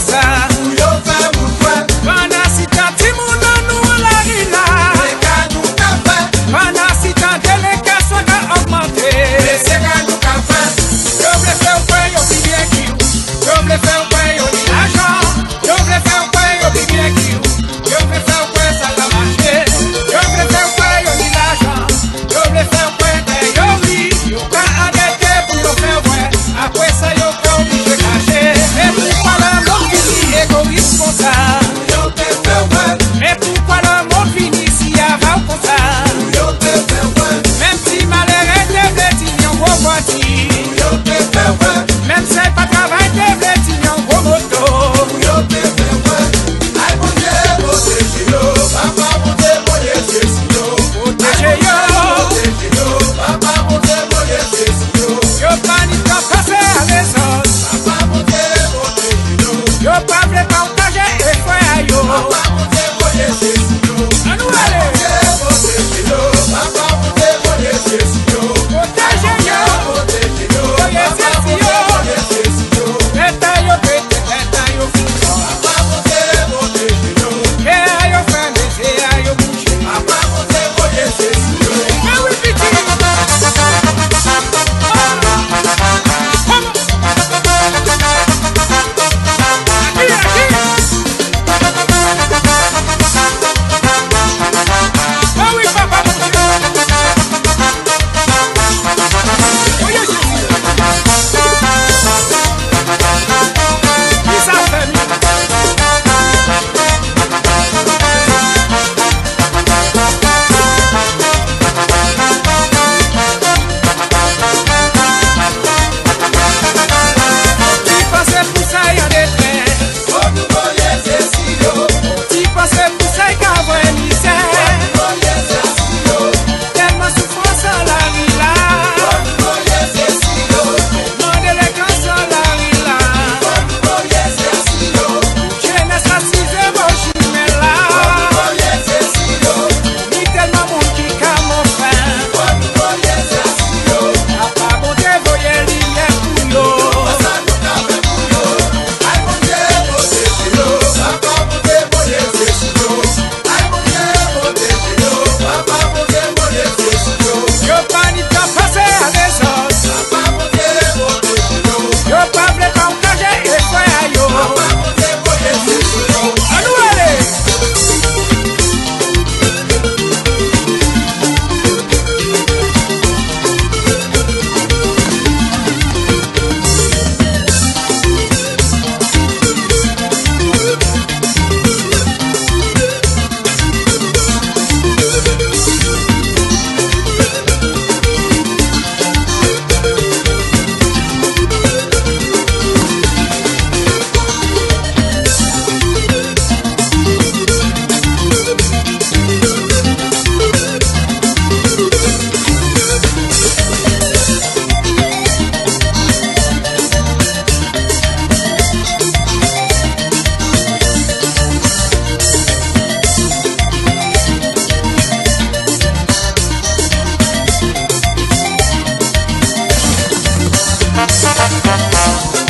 força Música